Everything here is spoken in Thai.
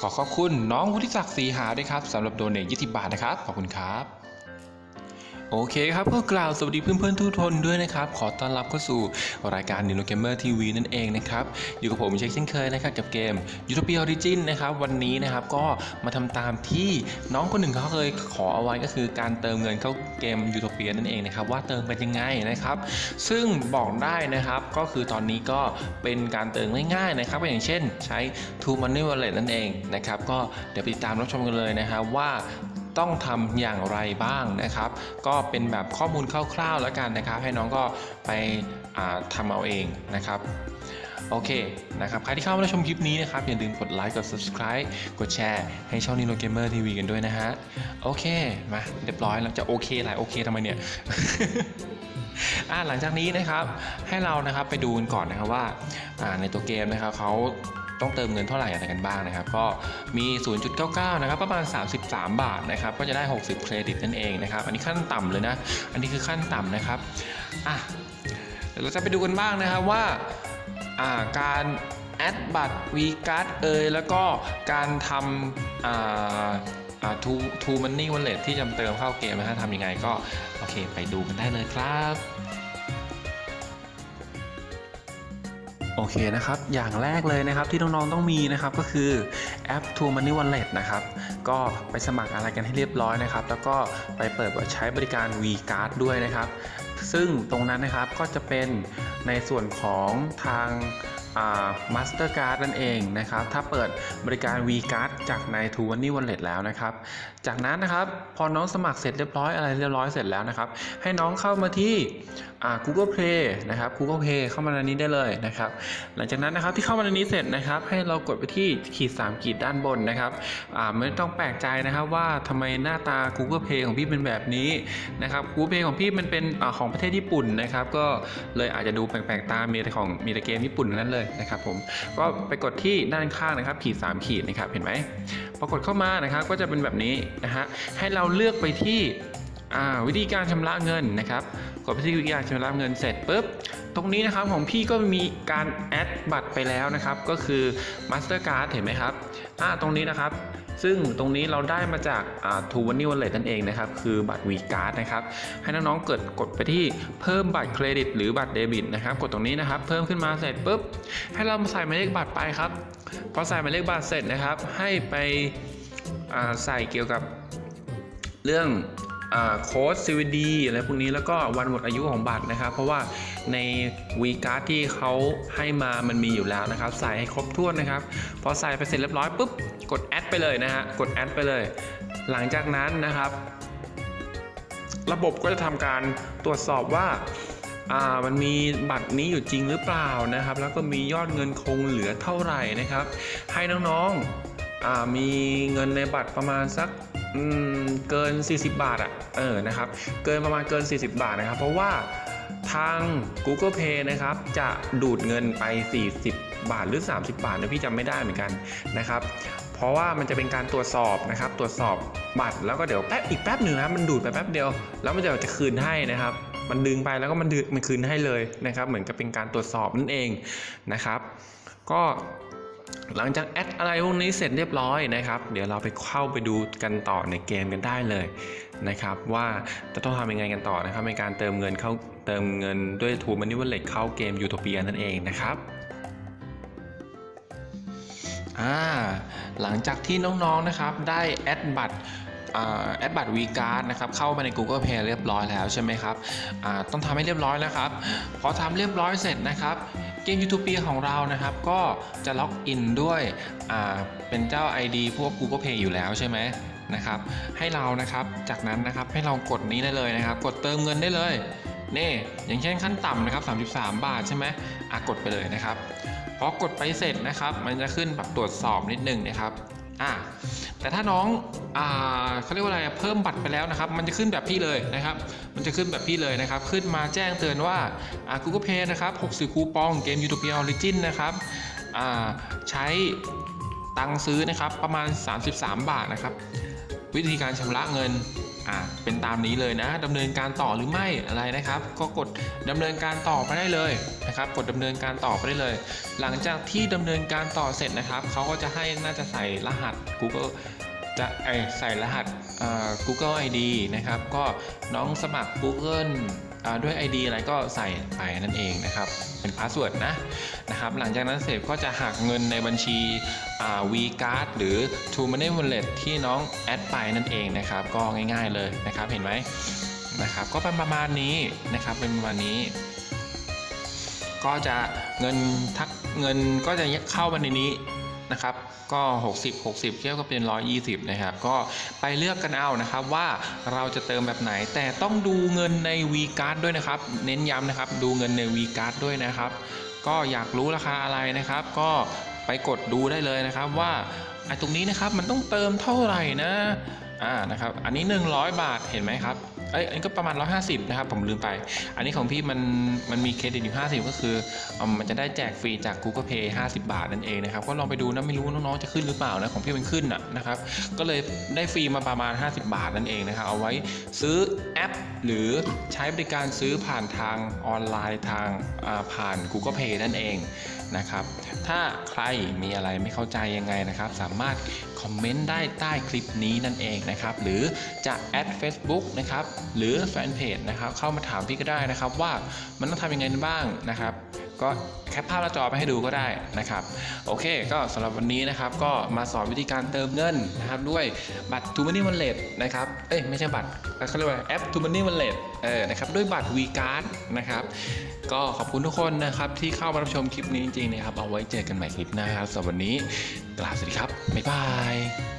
ขอขอบคุณน้องวุฒิศักดิ์ศรีหาด้วยครับสำหรับโดเนท20บาทนะครับ ขอบคุณครับ โอเคครับก็กล่าวสวัสดีเพื่อนๆทุกทนด้วยนะครับ ขอต้อนรับเข้าสู่รายการ Nino Gamer TV นั่นเองนะครับ อยู่กับผมเช่นเช่นเคยนะครับ กับเกม Utopia Origin นะครับ วันนี้นะครับก็มาทำตามที่น้องคนหนึ่งเขาเคยขอเอาไว้ก็คือการเติมเงินเข้าเกม Utopia นั่นเองนะครับ ว่าเติมเป็นยังไงนะครับ ซึ่งบอกได้นะครับก็คือตอนนี้ก็เป็นการเติมง่ายๆนะครับอย่างเช่นใช้ True Money Wallet นั่นเองนะครับก็เดี๋ยวไปติดตามรับชมกันเลยนะครับว่า ต้องทำอย่างไรบ้างนะครับ ก็เป็นแบบข้อมูลคร่าวๆแล้วกันนะครับ ให้น้องก็ไปอ่าทำเอาเองนะครับโอเคนะครับใครที่เข้ามาชมคลิปนี้นะครับ อย่าลืมกดไลค์กด subscribe กดแชร์ให้ช่อง Nino Gamer TV กันด้วยนะฮะ โอเค มาเรียบร้อยแล้วจะโอเคหลายโอเคทำไมเนี่ยอ่าหลังจากนี้นะครับให้เรานะครับไปดูกันก่อนนะครับว่าในตัวเกมนะครับเขา ต้องเติมเงินเท่าไหร่อะไรกันบ้างนะครับ ก็มี 0.99 นะครับ ประมาณ 33 บาทนะครับ ก็จะได้ 60 เครดิตนั่นเองนะครับ อันนี้ขั้นต่ำเลยนะ อันนี้คือขั้นต่ำนะครับ อะ เดี๋ยวเราจะไปดูกันบ้างนะครับว่าอ่าการแอดบัตร v ีการ์ดเอยแล้วก็การทำอ่าอ่า True Money Wallet ที่จะเติมเข้าเกมนะฮะทำยังไงก็ โอเค ไปดูกันได้เลยครับ โอเคนะครับ อย่างแรกเลยนะครับที่น้องๆต้องมีนะครับก็คือแอป True Money Wallet นะครับ ก็ไปสมัครอะไรกันให้เรียบร้อยนะครับ แล้วก็ไปเปิดใช้บริการ WeCard ด้วยนะครับ ซึ่งตรงนั้นนะครับก็จะเป็นในส่วนของทางมาสเตอร์การ์ดนั่นเองนะครับ ถ้าเปิดบริการ WeCard จากใน True Money Wallet แล้วนะครับ จากนั้นนะครับ พอน้องสมัครเสร็จเรียบร้อยอะไรเรียบร้อยเสร็จแล้วนะครับ ให้น้องเข้ามาที่ Google Play นะครับ Google Play เข้ามาในนี้ได้เลยนะครับ หลังจากนั้นนะครับที่เข้ามาในนี้เสร็จนะครับ ให้เรากดไปที่ขีด 3 ขีดด้านบนนะครับอ่าไม่ต้องแปลกใจนะครับว่าทำไมหน้าตา Google Play ของพี่เป็นแบบนี้นะครับ Google Play ของพี่มันเป็นอาของประเทศญี่ปุ่นนะครับ ก็เลยอาจจะดูแปลกๆตามีแต่ของมีแต่เกมญี่ปุ่นนั้นเลยนะครับผมก็ไปกดที่ด้านข้างนะครับ ขีด 3 ขีดนะครับเห็นไหมพอกดเข้ามานะครับก็จะเป็นแบบนี้นะฮะให้เราเลือกไปที่อ่าวิธีการชำระเงินนะครับ กดไปที่วิธีการชำระเงินเสร็จปุ๊บตรงนี้นะครับของพี่ก็มีการแอดบัตรไปแล้วนะครับ ก็คือ Mastercard เห็นไหมครับอ่าตรงนี้นะครับ ซึ่งตรงนี้เราได้มาจากอ่า True Money Wallet นั่นเองนะครับ คือบัตร V Card นะครับ ให้น้องๆเกิดกดไปที่เพิ่มบัตรเครดิต หรือบัตรเดบิตนะครับ กดตรงนี้นะครับ เพิ่มขึ้นมาเสร็จปุ๊บ ให้เรามาใส่หมายเลขบัตรไปครับ พอใส่หมายเลขบัตรเสร็จนะครับ ให้ไปใส่เกี่ยวกับเรื่อง โค้ด CVD อะไรพวกนี้แล้วก็วันหมดอายุของบัตรนะครับ เพราะว่าใน v c a r d ที่เขาให้มามันมีอยู่แล้วนะครับ ใส่ให้ครบถ้วนนะครับ พอใส่ไปเสร็จเรียบร้อยปุ๊บกดแอดไปเลยนะฮะกดแอดไปเลย หลังจากนั้นนะครับ ระบบก็จะทำการตรวจสอบว่าามันมีบัตรนี้อยู่จริงหรือเปล่านะครับ แล้วก็มียอดเงินคงเหลือเท่าไหร่นะครับ ให้น้องๆมีเงินในบัตรประมาณสัก อืมเกิน 40 บาทอะ่ะเออนะครับเกินประมาณเกิน 40 บาทนะครับ เพราะว่าทาง Google Pay นะครับ จะดูดเงินไป 40 บาทหรือ 30 บาทนะพี่จำไม่ได้เหมือนกันนะครับ เพราะว่ามันจะเป็นการตรวจสอบนะครับ ตรวจสอบบัตรแล้วก็เดี๋ยวแป๊บอีกแป๊บหนึ่งนะมันดูดไปแป๊บเดียว แล้วมันจะจะคืนให้นะครับ มันดึงไปแล้วก็มันดึงมันคืนให้เลยนะครับ เหมือนกับเป็นการตรวจสอบนั่นเองนะครับ ก็ หลังจากแอดอะไรพวกนี้เสร็จเรียบร้อยนะครับ เดี๋ยวเราไปเข้าไปดูกันต่อในเกมกันได้เลยนะครับ ว่าจะต้องทำยังไงกันต่อนะครับ ในการเติมเงินเข้าเติมเงินด้วยทูมันนี่วันเล็กเข้าเกมยูโทเปียนั่นเองนะครับอ่าหลังจากที่น้องๆนะครับได้แอดบัตร แอดบัตร v ีการ์ดนะครับเข้ามาใน Google Play เรียบร้อยแล้วใช่ไหมครับต้องทำให้เรียบร้อยแล้วครับพอทำเรียบร้อยเสร็จนะครับเกม YouTube ของเรานะครับ ก็จะ login ด้วยเป็นเจ้า ID พวก Google Play อยู่แล้วใช่ไหมนะครับ ให้เรานะครับจากนั้นนะครับให้เรากดนี้ได้เลยนะครับ กดเติมเงินได้เลยนี่อย่างเช่นขั้นต่ำนะครับ 33 บาทใช่ไหมอะกดไปเลยนะครับพอกดไปเสร็จนะครับ มันจะขึ้นแบบตรวจสอบนิดนึงนะครับ อ่าแต่ถ้าน้องอ่าเขาเรียกว่าอะไรเพิ่มบัตรไปแล้วนะครับ มันจะขึ้นแบบพี่เลยนะครับ มันจะขึ้นแบบพี่เลยนะครับ ขึ้นมาแจ้งเตือนว่าอ่า Google Pay นะครับ60คูปองเกม Utopia Origin นะครับอ่าใช้ตังค์ซื้อนะครับประมาณ 33 บาทนะครับ วิธีการชำระเงิน อ่าเป็นตามนี้เลยนะดำเนินการต่อหรือไม่อะไรนะครับ ก็กดดำเนินการต่อไปได้เลยนะครับ กดดำเนินการต่อไปได้เลย หลังจากที่ดำเนินการต่อเสร็จนะครับเขาก็จะให้น่าจะใส่รหัส Google จะเอใส่รหัส Google ID นะครับ ก็น้องสมัคร Google ด้วย ID อะไรก็ใส่ไปนั่นเองนะครับเป็น password นะนะครับหลังจากนั้นเสร็จก็จะหักเงินในบัญชีอ่า WeCard หรือ True Money Wallet ที่น้องแอดไปนั่นเองนะครับก็ง่ายๆเลยนะครับเห็นไหมนะครับก็เป็นประมาณนี้นะครับเป็นประมาณนี้ก็จะเงินทักเงินก็จะเข้ามาในนี้ นะครับ ก็ 60 60เทียบก็เป็น 120 นะครับ ก็ไปเลือกกันเอานะครับว่าเราจะเติมแบบไหน แต่ต้องดูเงินใน v c a r d ด้วยนะครับ เน้นย้ำนะครับ ดูเงินใน v c a r d ด้วยนะครับ ก็อยากรู้ราคาอะไรนะครับ ก็ไปกดดูได้เลยนะครับว่าไอ้ตรงนี้นะครับมันต้องเติมเท่าไหร่นะ อ่า นะครับ อันนี้ 100 บาท เห็นไหมครับ เอ้ยอันนี้ก็ประมาณ 150 นะครับ ผมลืมไป อันนี้ของพี่มันมันมีเครดิตอยู่ 50 ก็คือมันจะได้แจกฟรีจาก Google Pay 50 บาทนั่นเองนะครับ ก็ลองไปดูนะไม่รู้น้องๆจะขึ้นหรือเปล่านะของพี่มันขึ้นอะนะครับ ก็เลยได้ฟรีมาประมาณ 50 บาทนั่นเองนะครับเอาไว้ซื้อแอป หรือใช้บริการซื้อผ่านทางออนไลน์ทางผ่าน Google Pay นั่นเองนะครับ ถ้าใครมีอะไรไม่เข้าใจยังไงนะครับ สามารถคอมเมนต์ได้ใต้คลิปนี้นั่นเองนะครับ หรือจะแอด Facebook นะครับหรือแฟนเพจนะครับเข้ามาถามพี่ก็ได้นะครับ ว่ามันต้องทำยังไงบ้างนะครับ ก็แคปภาพหน้าจอไปให้ดูก็ได้นะครับ โอเค ก็สำหรับวันนี้นะครับ ก็มาสอนวิธีการเติมเงินนะครับ ด้วยบัตร t ูมันนี่วันเลดนะครับ เอ้ยไม่ใช่บัตรเขาเรียกว่าแอป t ูมันนี่วันเลดเออนะครับด้วยบัตร v c a r d นะครับก็ขอบคุณทุกคนนะครับ ที่เข้ามารับชมคลิปนี้จริงๆนะครับ เอาไว้เจอกันใหม่คลิปหน้าครับสำหรับวันนี้ลาสวัสดีครับ บ๊ายบาย